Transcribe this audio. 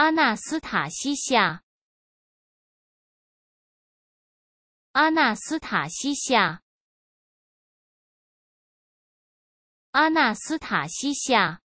阿纳斯塔西夏。阿纳斯塔西夏。阿纳斯塔西夏。